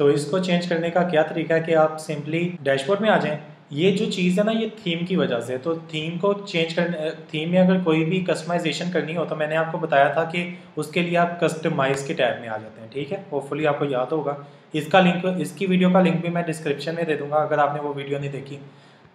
तो इसको चेंज करने का क्या तरीका है कि आप सिंपली डैशबोर्ड में आ जाएँ? ये जो चीज़ है ना, ये थीम की वजह से तो थीम को चेंज करने थीम में अगर कोई भी कस्टमाइजेशन करनी हो तो मैंने आपको बताया था कि उसके लिए आप कस्टमाइज़ के टैब में आ जाते हैं, ठीक है? होपफुली आपको याद होगा। इसका लिंक इसकी वीडियो का लिंक भी मैं डिस्क्रिप्शन में दे दूँगा, अगर आपने वो वीडियो नहीं देखी।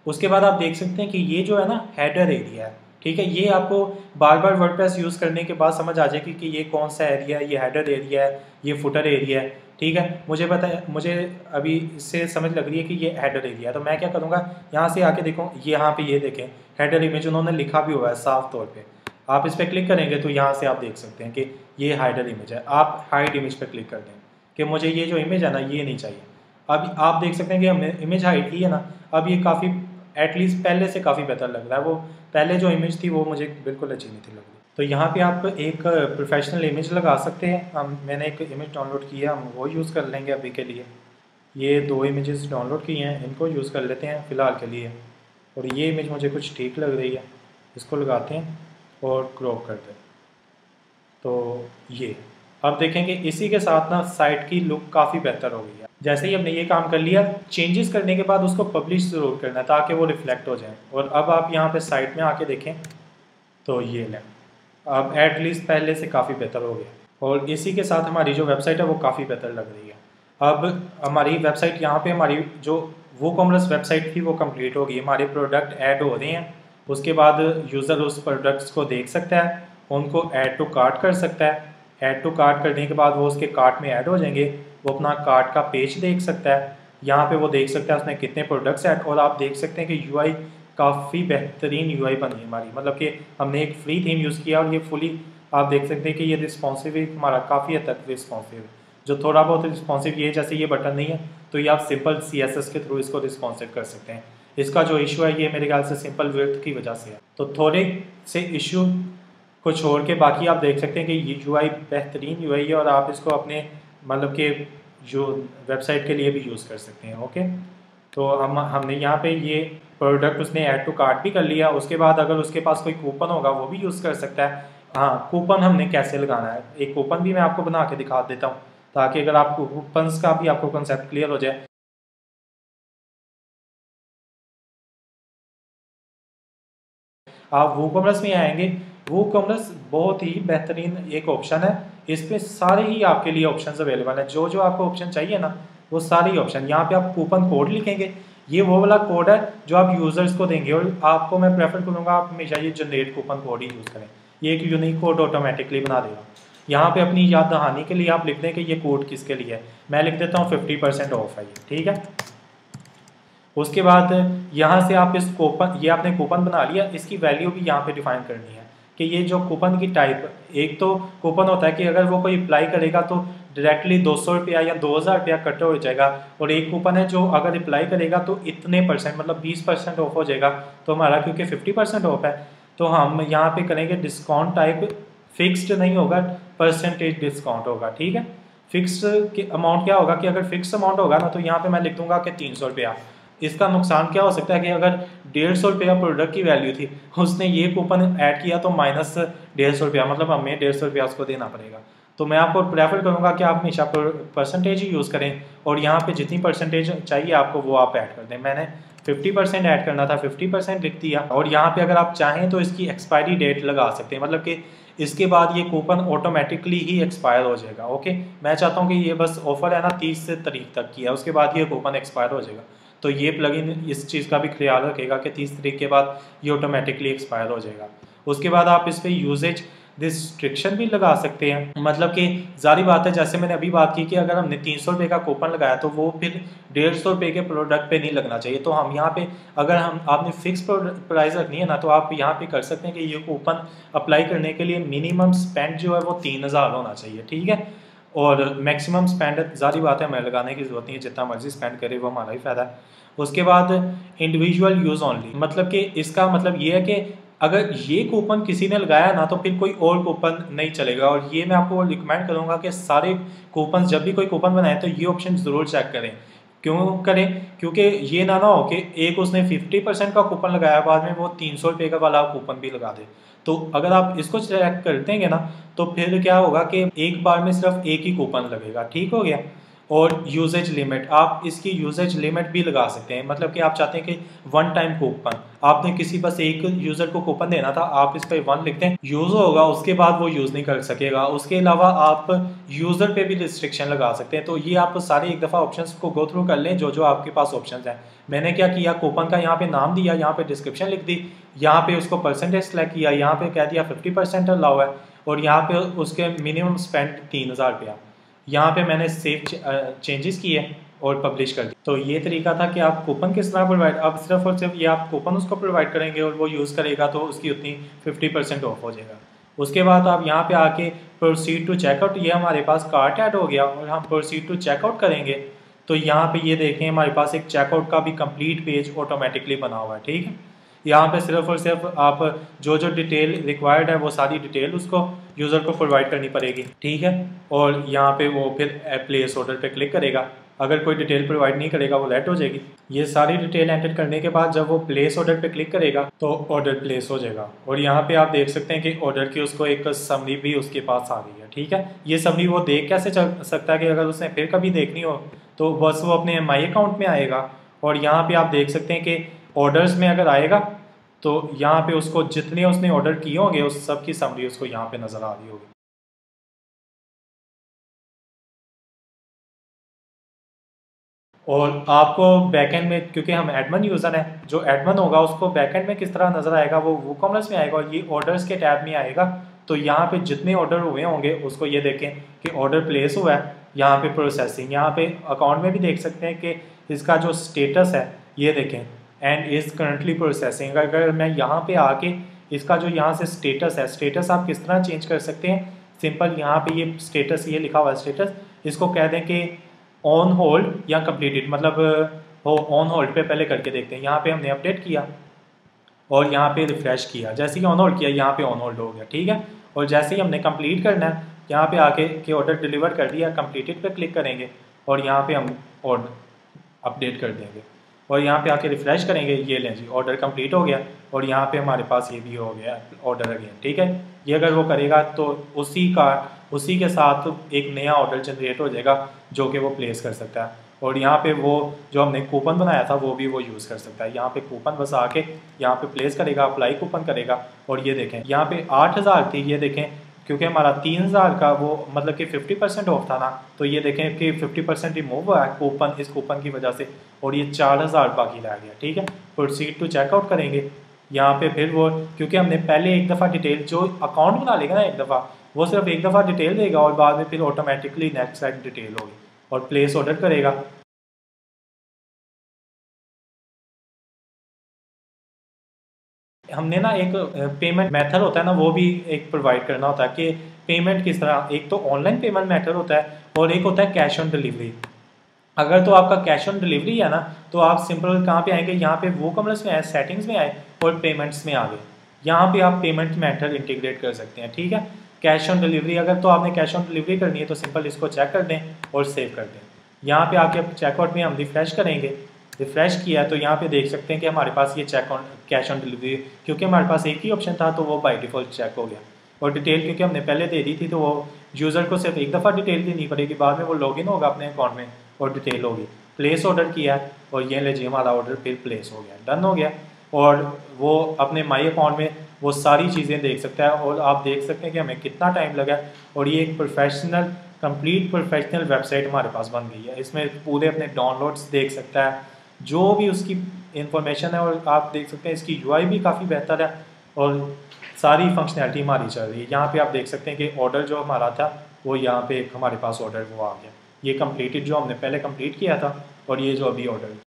उसके बाद आप देख सकते हैं कि ये जो है ना हेडर एरिया है। ठीक है, ये आपको बार बार वर्ड यूज़ करने के बाद समझ आ जाएगी कि ये कौन सा एरिया है ये हेडर एरिया है, ये फुटर एरिया है, ठीक है? मुझे पता है, मुझे अभी इससे समझ लग रही है कि ये हेडर एरिया है। तो मैं क्या करूँगा, यहाँ से आके देखो यहाँ पे ये देखें हेडर इमेज उन्होंने लिखा भी हुआ है साफ़ तौर पे। आप इस पर क्लिक करेंगे तो यहाँ से आप देख सकते हैं कि ये हाइडर इमेज है। आप हाइड इमेज पर क्लिक कर दें कि मुझे ये जो इमेज है ना, ये नहीं चाहिए। अब आप देख सकते हैं कि हमने इमेज हाइड की है ना, अब ये काफ़ी एटलीस्ट पहले से काफ़ी बेहतर लग रहा है। वो पहले जो इमेज थी, वो मुझे बिल्कुल अच्छी नहीं थी लग रही तो यहाँ पे आप एक प्रोफेशनल इमेज लगा सकते हैं। हम, मैंने एक इमेज डाउनलोड की है, हम वो यूज़ कर लेंगे अभी के लिए। ये दो इमेजेस डाउनलोड की हैं, इनको यूज़ कर लेते हैं फ़िलहाल के लिए। और ये इमेज मुझे कुछ ठीक लग रही है। इसको लगाते हैं और क्रॉप कर दें। तो ये अब देखेंगे इसी के साथ ना साइट की लुक काफ़ी बेहतर हो गई है। जैसे ही हमने ये काम कर लिया चेंजेस करने के बाद उसको पब्लिश ज़रूर करना है ताकि वो रिफ्लेक्ट हो जाए। और अब आप यहाँ पे साइट में आके देखें तो ये लें अब एटलीस्ट पहले से काफ़ी बेहतर हो गया। और इसी के साथ हमारी जो वेबसाइट है, वो काफ़ी बेहतर लग रही है। अब हमारी वेबसाइट यहाँ पे हमारी जो वो कॉमर्स वेबसाइट थी, वो कंप्लीट होगी हमारे प्रोडक्ट ऐड हो रहे हैं। उसके बाद यूज़र उस प्रोडक्ट्स को देख सकता है, उनको ऐड टू कार्ट कर सकता है। ऐड टू कार्ट करने के बाद वो उसके कार्ट में ऐड हो जाएँगे। वो अपना कार्ड का पेज देख सकता है। यहाँ पे वो देख सकता है उसने कितने प्रोडक्ट्स ऐड और आप देख सकते हैं कि यूआई काफ़ी बेहतरीन यूआई बनी हमारी। मतलब कि हमने एक फ्री थीम यूज़ किया और ये फुली आप देख सकते हैं कि ये रिस्पॉन्सिव हमारा काफ़ी हद तक रिस्पॉन्सिव है। जो थोड़ा बहुत रिस्पॉन्सिव ये जैसे ये बटन नहीं है तो ये आप सिंपल सीएसएस के थ्रू इसको रिस्पॉन्सिव कर सकते हैं। इसका जो इशू है, ये मेरे ख्याल से सिंपल वर्थ की वजह से है। तो थोड़े से इशू को छोड़ के बाकी आप देख सकते हैं कि ये यूआई बेहतरीन यूआई है और आप इसको अपने मतलब कि जो वेबसाइट के लिए भी यूज़ कर सकते हैं ओके तो हम, हमने यहाँ पे ये प्रोडक्ट उसने ऐड टू कार्ट भी कर लिया, उसके बाद अगर उसके पास कोई कूपन होगा, वो भी यूज़ कर सकता है। हाँ कूपन हमने कैसे लगाना है? एक कूपन भी मैं आपको बना के दिखा देता हूँ, ताकि अगर आप कूपन्स का भी आपको कंसेप्ट क्लियर हो जाए। आप वो कॉमर्स में आएँगे। वो कॉमर्स बहुत ही बेहतरीन एक ऑप्शन है। इस पर सारे ही आपके लिए ऑप्शन अवेलेबल हैं। जो जो आपको ऑप्शन चाहिए ना, वो सारे ही ऑप्शन यहाँ पे आप कूपन कोड लिखेंगे। ये वो वाला कोड है जो आप यूज़र्स को देंगे और आपको मैं प्रेफर करूँगा आप हमेशा ये जनरेट कूपन कोड ही यूज़ करें। ये एक यूनिक कोड ऑटोमेटिकली बना देगा। यहाँ पे अपनी याद दहानी के लिए आप लिख दें कि ये कोड किसके लिए है। मैं लिख देता हूँ फिफ्टी परसेंट ऑफ़ है ये, ठीक है? उसके बाद यहाँ से आप इस कूपन ये आपने कूपन बना लिया। इसकी वैल्यू भी यहाँ पे डिफाइन करनी है। कि ये जो कूपन की टाइप एक तो कूपन होता है कि अगर वो कोई अप्लाई करेगा तो डायरेक्टली दो सौ रुपया या दो हज़ार रुपया कट हो जाएगा। और एक कूपन है जो अगर अप्लाई करेगा तो इतने परसेंट मतलब बीस परसेंट ऑफ़ हो जाएगा। तो हमारा क्योंकि फिफ्टी परसेंट ऑफ़ है तो हम यहाँ पे करेंगे डिस्काउंट टाइप फिक्स्ड नहीं होगा परसेंटेज डिस्काउंट होगा, ठीक है? फिक्स के अमाउंट क्या होगा कि अगर फिक्स अमाउंट होगा ना तो यहाँ पे मैं लिख दूँगा कि तीन सौ रुपया। इसका नुकसान क्या हो सकता है कि अगर डेढ़ सौ रुपया प्रोडक्ट की वैल्यू थी, उसने ये कूपन ऐड किया तो माइनस डेढ़ सौ रुपया मतलब हमें डेढ़ सौ रुपया उसको देना पड़ेगा। तो मैं आपको प्रेफर करूँगा कि आप हमेशा परसेंटेज ही यूज़ करें और यहाँ पे जितनी परसेंटेज चाहिए आपको वो आप ऐड कर दें। मैंने 50 परसेंट ऐड करना था 50 परसेंट लिख दिया और यहाँ पे अगर आप चाहें तो इसकी एक्सपायरी डेट लगा सकते हैं मतलब कि इसके बाद ये कूपन ऑटोमेटिकली ही एक्सपायर हो जाएगा ओके मैं चाहता हूँ कि ये बस ऑफ़र है ना, तीस तारीख तक की है, उसके बाद ये कूपन एक्सपायर हो जाएगा। तो ये प्लगइन इस चीज़ का भी ख्याल रखेगा कि तीस तारीख के बाद ये ऑटोमेटिकली एक्सपायर हो जाएगा। उसके बाद आप इस पर यूजेज रिस्ट्रिक्शन भी लगा सकते हैं। मतलब कि जारी बात है, जैसे मैंने अभी बात की कि अगर हमने तीन सौ रुपये का कूपन लगाया तो वो फिर डेढ़ सौ रुपये के प्रोडक्ट पे नहीं लगना चाहिए। तो हम यहाँ पे अगर हम, आपने फिक्स प्राइस रखनी है ना तो आप यहाँ पे कर सकते हैं कि ये कूपन अप्लाई करने के लिए मिनिमम स्पेंड जो है वो तीन हज़ार होना चाहिए, ठीक है? और मैक्सिमम स्पेंड जारी बात है, हमें लगाने की ज़रूरत नहीं है, जितना मर्ज़ी स्पेंड करे, वो हमारा ही फ़ायदा है। उसके बाद इंडिविजुअल यूज़ ओनली मतलब कि इसका मतलब ये है कि अगर ये कूपन किसी ने लगाया ना तो फिर कोई और कूपन नहीं चलेगा। और ये मैं आपको रिकमेंड करूँगा कि सारे कूपन जब भी कोई कूपन बनाए तो ये ऑप्शन ज़रूर चेक करें। क्यों करें? क्योंकि ये ना ना हो कि एक उसने फिफ्टी परसेंट का कूपन लगाया, बाद में वो तीन सौ रुपये का वाला कूपन भी लगा दे। तो अगर आप इसको चेक कर देंगे ना तो फिर क्या होगा कि एक बार में सिर्फ़ एक ही कूपन लगेगा, ठीक हो गया? और यूजेज लिमिट आप इसकी यूजेज लिमिट भी लगा सकते हैं। मतलब कि आप चाहते हैं कि वन टाइम कूपन आपने किसी बस एक यूज़र को कूपन देना था, आप इस पर वन लिखते हैं। यूज़ होगा, उसके बाद वो यूज़ नहीं कर सकेगा। उसके अलावा आप यूज़र पे भी रिस्ट्रिक्शन लगा सकते हैं। तो ये आप सारे एक दफ़ा ऑप्शंस को गो थ्रू कर लें, जो जो आपके पास ऑप्शन हैं। मैंने क्या किया? कूपन का यहाँ पे नाम दिया, यहाँ पे डिस्क्रिप्शन लिख दी। यहाँ पे उसको परसेंटेज सेलेक्ट किया, यहाँ पे कह दिया फिफ्टी परसेंट अलाउ है। और यहाँ पे उसके मिनिमम स्पेंड तीन हज़ार रुपया। यहाँ पे मैंने सेव चेंजेस किए और पब्लिश कर दी तो ये तरीका था कि आप कूपन किस तरह प्रोवाइड अब सिर्फ़ और सिर्फ़ ये आप कूपन उसको प्रोवाइड करेंगे और वो यूज़ करेगा तो उसकी उतनी फिफ्टी परसेंट ऑफ़ हो जाएगा। उसके बाद आप यहाँ पे आके प्रोसीड टू चेकआउट ये हमारे पास कार्ट ऐड हो गया और हम प्रोसीड टू चेकआउट करेंगे। तो यहाँ पे ये देखें, हमारे पास एक चेकआउट का भी कंप्लीट पेज ऑटोमेटिकली बना हुआ है, ठीक है? यहाँ पे सिर्फ़ और सिर्फ़ आप जो जो डिटेल रिक्वायर्ड है, वो सारी डिटेल उसको यूज़र को प्रोवाइड करनी पड़ेगी। ठीक है? और यहाँ पे वो फिर प्लेस ऑर्डर पे क्लिक करेगा। अगर कोई डिटेल प्रोवाइड नहीं करेगा, वो लेट हो जाएगी। ये सारी डिटेल एंटर करने के बाद जब वो प्लेस ऑर्डर पे क्लिक करेगा तो ऑर्डर प्लेस हो जाएगा। और यहाँ पे आप देख सकते हैं कि ऑर्डर की उसको एक समरी भी उसके पास आ गई है। ठीक है? ये समरी वो देख कैसे चल सकता है कि अगर उसने फिर कभी देखनी हो तो बस वो अपने माई अकाउंट में आएगा। और यहाँ पर आप देख सकते हैं कि ऑर्डर्स में अगर आएगा तो यहाँ पे उसको जितने उसने ऑर्डर किए होंगे, उस सब की समरी उसको यहाँ पे नज़र आ रही होगी। और आपको बैकएंड में, क्योंकि हम एडमन यूज़र हैं, जो एडमन होगा, उसको बैकएंड में किस तरह नज़र आएगा, वो वो कॉमर्स में आएगा और ये ऑर्डर्स के टैब में आएगा तो यहाँ पे जितने ऑर्डर हुए होंगे, उसको ये देखें कि ऑर्डर प्लेस हुआ है, यहाँ पे प्रोसेसिंग यहाँ पे अकाउंट में भी देख सकते हैं कि इसका जो स्टेटस है, ये देखें। एंड इज़ करंटली प्रोसेसिंग अगर मैं यहाँ पे आके इसका जो यहाँ से स्टेटस है स्टेटस आप किस तरह चेंज कर सकते हैं? सिंपल यहाँ पे ये स्टेटस ये लिखा हुआ स्टेटस इसको कह दें कि ऑन होल्ड या कम्प्लीटेड मतलब वो ऑन होल्ड पे पहले करके देखते हैं। यहाँ पे हमने अपडेट किया और यहाँ पे रिफ्रेश किया। जैसे कि ऑन होल्ड किया, यहाँ पे ऑन होल्ड हो गया, ठीक है? और जैसे ही हमने कंप्लीट करना है, यहाँ पे आके कि ऑर्डर डिलीवर कर दिया कंप्लीटेड पे क्लिक करेंगे और यहाँ पे हम ऑर्डर अपडेट कर देंगे। और यहाँ पे आके रिफ़्रेश करेंगे, ये लें जी ऑर्डर कंप्लीट हो गया और यहाँ पे हमारे पास ये भी हो गया ऑर्डर अगेन ठीक है? ये अगर वो करेगा तो उसी का, उसी के साथ एक नया ऑर्डर जनरेट हो जाएगा जो कि वो प्लेस कर सकता है। और यहाँ पे वो जो हमने कूपन बनाया था, वो भी वो यूज़ कर सकता है। यहाँ पे कूपन बस आके यहाँ पे प्लेस करेगा अप्लाई कूपन करेगा और ये देखें, यहाँ पे आठ हज़ार थी ये देखें क्योंकि हमारा तीन हज़ार का वो मतलब कि फिफ्टी परसेंट ऑफ़ था ना तो ये देखें कि फिफ्टी परसेंट रिमूव हुआ है कूपन इस कूपन की वजह से, और ये चार हज़ार बाकी रह गया, ठीक है? प्रोसीड टू चेकआउट करेंगे। यहाँ पे फिर वो, क्योंकि हमने पहले एक दफ़ा डिटेल जो अकाउंट बना लेगा ना एक दफ़ा, वो सिर्फ़ एक दफ़ा डिटेल देगा और बाद में फिर ऑटोमेटिकली नेक्स्ट साइड डिटेल होगी और प्लेस ऑर्डर करेगा। हमने ना एक पेमेंट मेथड होता है ना, वो भी एक प्रोवाइड करना होता है कि पेमेंट किस तरह, एक तो ऑनलाइन पेमेंट मेथड होता है और एक होता है कैश ऑन डिलीवरी अगर तो आपका कैश ऑन डिलीवरी है ना तो आप सिंपल कहाँ पे आएँगे? यहाँ पे वो कमर्स में आए सेटिंग्स में आए और पेमेंट्स में आ गए। यहाँ पे आप पेमेंट मेथड इंटीग्रेट कर सकते हैं, ठीक है? कैश ऑन डिलीवरी अगर तो आपने कैश ऑन डिलीवरी करनी है तो सिंपल इसको चेक कर दें और सेव कर दें। यहाँ पे आके चेकआउट में हम रिफ्रेश करेंगे रिफ्रेश किया तो यहाँ पे देख सकते हैं कि हमारे पास ये check on cash on delivery क्योंकि हमारे पास एक ही ऑप्शन था तो वो बाई डिफ़ॉल्ट चेक हो गया। और डिटेल क्योंकि हमने पहले दे दी थी तो वो यूज़र को सिर्फ़ एक दफ़ा डिटेल देनी पड़ेगी, बाद में वो लॉगिन होगा अपने अकाउंट में और डिटेल होगी। प्लेस ऑर्डर किया और ये लीजिए हमारा ऑर्डर फिर प्लेस हो गया। डन हो गया। और वो अपने माई अकाउंट में वो सारी चीज़ें देख सकता है और आप देख सकते हैं कि हमें कितना टाइम लगा और ये एक प्रोफेशनल कंप्लीट प्रोफेशनल वेबसाइट हमारे पास बन गई है। इसमें पूरे अपने डाउनलोड्स देख सकता है। जो भी उसकी इंफॉर्मेशन है, और आप देख सकते हैं इसकी यूआई भी काफ़ी बेहतर है, और सारी फंक्शनैलिटी हमारी चल रही है। यहाँ पे आप देख सकते हैं कि ऑर्डर जो हमारा था, वो यहाँ पे हमारे पास ऑर्डर वो आ गया। ये कम्प्लीटेड जो हमने पहले कंप्लीट किया था, और ये जो अभी ऑर्डर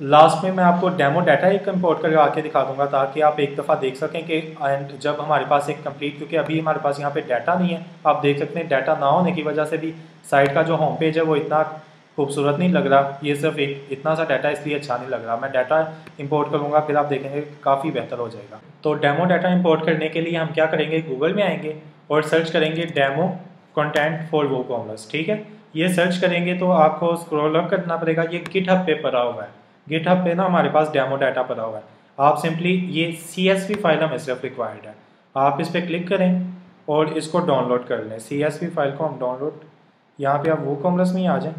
लास्ट में मैं आपको डेमो डाटा एक इंपोर्ट करके आके दिखा दूँगा ताकि आप एक दफ़ा देख सकें कि एंड जब हमारे पास एक कंप्लीट क्योंकि अभी हमारे पास यहाँ पे डाटा नहीं है, आप देख सकते हैं डाटा ना होने की वजह से भी साइट का जो होम पेज है वो इतना खूबसूरत नहीं लग रहा। ये सिर्फ़ एक, इतना सा डाटा इसलिए अच्छा नहीं लग रहा। मैं डाटा इंपोर्ट करूँगा, फिर आप देखेंगे काफ़ी बेहतर हो जाएगा। तो डेमो डाटा इम्पोर्ट करने के लिए हम क्या करेंगे? गूगल में आएँगे और सर्च करेंगे demo content for WooCommerce ठीक है? ये सर्च करेंगे तो आपको स्क्रॉल अप करना पड़ेगा। ये किट हब पे पड़ा हुआ है। गिटहब पे ना हमारे पास डेमो डाटा पड़ा हुआ है। आप सिंपली ये सी एस वी फ़ाइल हमें सिर्फ़ रिक्वायर्ड है। आप इस पर क्लिक करें और इसको डाउनलोड कर लें। सी एस फ़ाइल को हम डाउनलोड यहाँ पे आप वो कॉमर्स में ही आ जाएँ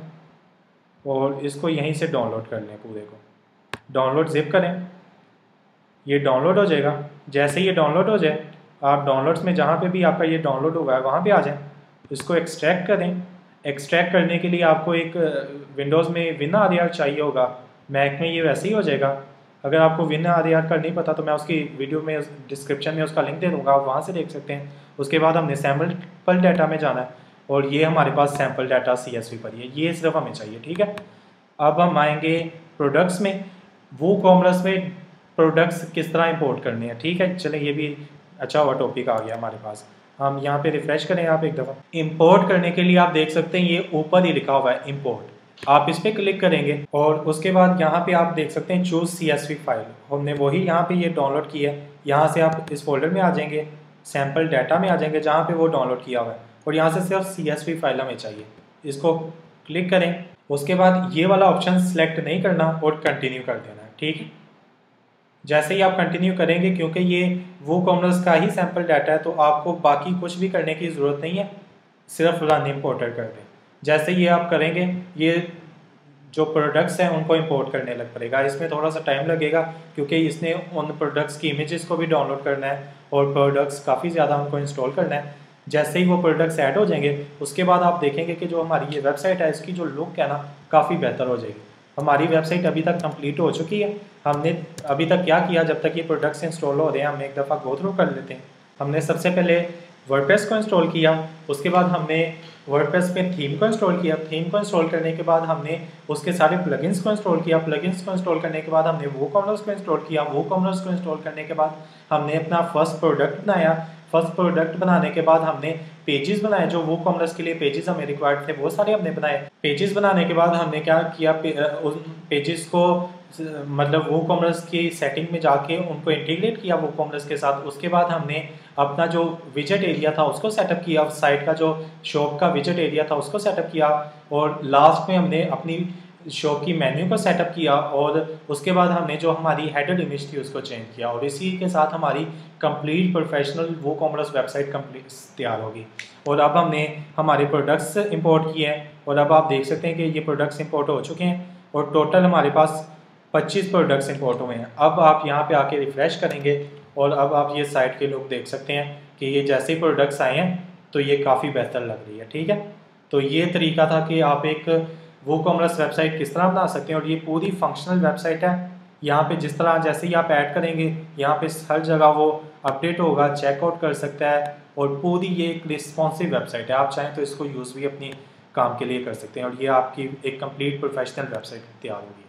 और इसको यहीं से डाउनलोड कर लें पूरे को। डाउनलोड जिप करें। ये डाउनलोड हो जाएगा। जैसे ये डाउनलोड हो जाए, आप डाउनलोड्स में जहाँ पे भी आपका ये डाउनलोड हुआ है वहाँ पे आ जाएँ। इसको एक्सट्रैक्ट करें। एक्सट्रैक्ट करने के लिए आपको एक विंडोज़ में विन आर चाहिए होगा। मैक में ये वैसे ही हो जाएगा। अगर आपको विन आर आर का नहीं पता तो मैं उसकी वीडियो में डिस्क्रिप्शन में उसका लिंक दे दूँगा, आप वहाँ से देख सकते हैं। उसके बाद हमने सैंपल डाटा में जाना है, और ये हमारे पास सैंपल डाटा सी एस पर है ये सिर्फ़ हमें चाहिए, ठीक है? अब हम आएँगे प्रोडक्ट्स में। वो कॉमर्स में प्रोडक्ट्स किस तरह इंपोर्ट करने हैं, ठीक है? चले, ये भी अच्छा हुआ टॉपिक आ गया हमारे पास। हम यहाँ पे रिफ्रेश करें आप एक दफ़ा। इंपोर्ट करने के लिए आप देख सकते हैं, ये ऊपर ही लिखा हुआ है इंपोर्ट आप इस पर क्लिक करेंगे और उसके बाद यहाँ पे आप देख सकते हैं choose C S V file हमने वही यहाँ पे ये डाउनलोड किया है। यहाँ से आप इस फोल्डर में आ जाएँगे सैंपल डाटा में आ जाएँगे जहाँ पे वो डाउनलोड किया हुआ है। और यहाँ से सिर्फ़ सी एस वी फ़ाइल हमें चाहिए। इसको क्लिक करें। उसके बाद ये वाला ऑप्शन सेलेक्ट नहीं करना और कंटिन्यू कर देना है। ठीक है? जैसे ही आप कंटिन्यू करेंगे, क्योंकि ये वो कॉमर्स का ही सैंपल डाटा है तो आपको बाकी कुछ भी करने की ज़रूरत नहीं है। सिर्फ़ रन इम्पोर्टर कर दें। जैसे ये आप करेंगे, ये जो प्रोडक्ट्स हैं उनको इंपोर्ट करने लग पड़ेगा। इसमें थोड़ा सा टाइम लगेगा, क्योंकि इसने उन प्रोडक्ट्स की इमेजेस को भी डाउनलोड करना है और प्रोडक्ट्स काफ़ी ज़्यादा उनको इंस्टॉल करना है। जैसे ही वो प्रोडक्ट्स ऐड हो जाएँगे, उसके बाद आप देखेंगे कि जो हमारी ये वेबसाइट है, इसकी जो लुक है ना, काफ़ी बेहतर हो जाएगी। हमारी वेबसाइट अभी तक कंप्लीट हो चुकी है। हमने अभी तक क्या किया, जब तक ये प्रोडक्ट्स इंस्टॉल हो रहे हैं, हम एक दफ़ा गो थ्रू कर लेते हैं। हमने सबसे पहले वर्डप्रेस को इंस्टॉल किया, उसके बाद हमने वर्डप्रेस में थीम को इंस्टॉल किया। थीम को इंस्टॉल करने के बाद हमने उसके सारे प्लगइन्स को इंस्टॉल किया। प्लगइन्स को इंस्टॉल करने के बाद हमने वो कॉमर्स को इंस्टॉल किया। वो कॉमर्स को इंस्टॉल करने के बाद हमने अपना फ़र्स्ट प्रोडक्ट बनाया। फ़र्स्ट प्रोडक्ट बनाने के बाद हमने पेजेस बनाए जो वो कॉमर्स के लिए पेजेस हमें रिक्वायर्ड थे वो सारे हमने बनाए। पेजेस बनाने के बाद हमने क्या किया पे, उन पेजेस को मतलब वो कॉमर्स की सेटिंग में जाके उनको इंटीग्रेट किया वो कॉमर्स के साथ। उसके बाद हमने अपना जो विज़िट एरिया था उसको सेटअप किया। साइट का जो शॉप का विज़िट एरिया था उसको सेटअप किया। और लास्ट में हमने अपनी शॉप की मेन्यू को सेटअप किया और उसके बाद हमने जो हमारी हेडर इमेज थी उसको चेंज किया और इसी के साथ हमारी complete professional WooCommerce website complete तैयार होगी। और अब हमने हमारे प्रोडक्ट्स इंपोर्ट किए हैं और अब आप देख सकते हैं कि ये प्रोडक्ट्स इंपोर्ट हो चुके हैं और टोटल हमारे पास 25 प्रोडक्ट्स इंपोर्ट हुए हैं। अब आप यहाँ पे आके रिफ़्रेश करेंगे और अब आप ये साइट के लोग देख सकते हैं कि ये जैसे ही प्रोडक्ट्स आए हैं तो ये काफ़ी बेहतर लग रही है, ठीक है? तो ये तरीका था कि आप एक वो कॉमर्स वेबसाइट किस तरह बना सकते हैं? और ये पूरी फंक्शनल वेबसाइट है। यहाँ पे जिस तरह जैसे ही आप ऐड करेंगे, यहाँ पे हर जगह वो अपडेट होगा चेकआउट कर सकता है और पूरी ये एक रिस्पॉन्सिव वेबसाइट है। आप चाहें तो इसको यूज़ भी अपनी काम के लिए कर सकते हैं। और ये आपकी एक कंप्लीट प्रोफेशनल वेबसाइट तैयार होगी।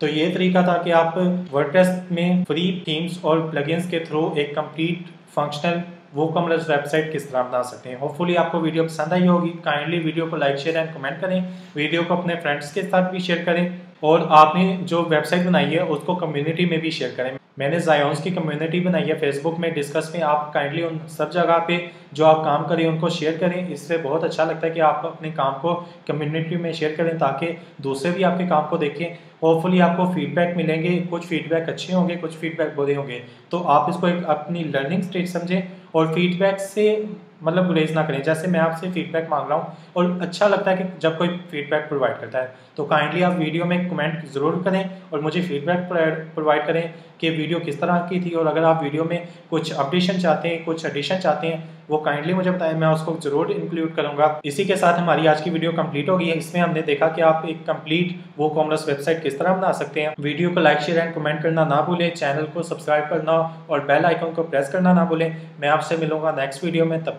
तो ये तरीका था कि आप वर्डप्रेस में फ्री थीम्स और प्लगइन्स के थ्रू एक complete functional WooCommerce website किस तरह बना सकते हैं? होपफुली आपको वीडियो पसंद आई होगी। काइंडली वीडियो को लाइक शेयर एंड कमेंट करें। वीडियो को अपने फ्रेंड्स के साथ भी शेयर करें। और आपने जो वेबसाइट बनाई है, उसको कम्युनिटी में भी शेयर करें। मैंने जायन्स की कम्युनिटी बनाई है फेसबुक में। डिस्कस में आप काइंडली उन सब जगह पे जो आप काम करें, उनको शेयर करें। इससे बहुत अच्छा लगता है कि आप अपने काम को कम्युनिटी में शेयर करें, ताकि दूसरे भी आपके काम को देखें। होपफुली आपको फीडबैक मिलेंगे। कुछ फीडबैक अच्छे होंगे, कुछ फीडबैक बुरे होंगे। तो आप इसको एक अपनी लर्निंग स्टेज समझें और फीडबैक से मतलब गुरेज ना करें। जैसे मैं आपसे फीडबैक मांग रहा हूँ और अच्छा लगता है कि जब कोई फीडबैक प्रोवाइड करता है तो काइंडली आप वीडियो में कमेंट ज़रूर करें और मुझे फीडबैक प्रोवाइड करें कि वीडियो किस तरह की थी और अगर आप वीडियो में कुछ अपडेशन चाहते हैं, कुछ एडिशन चाहते हैं, वो काइंडली मुझे बताएँ। मैं उसको ज़रूर इंक्लूड करूँगा। इसी के साथ हमारी आज की वीडियो कंप्लीट होगी है। इसमें हमने देखा कि आप एक कंप्लीट वो कॉमर्स वेबसाइट किस तरह बना सकते हैं। वीडियो को लाइक शेयर एंड कमेंट करना ना भूलें। चैनल को सब्सक्राइब करना और बेल आइकन को प्रेस करना ना भूलें। मैं आपसे मिलूँगा नेक्स्ट वीडियो में। तब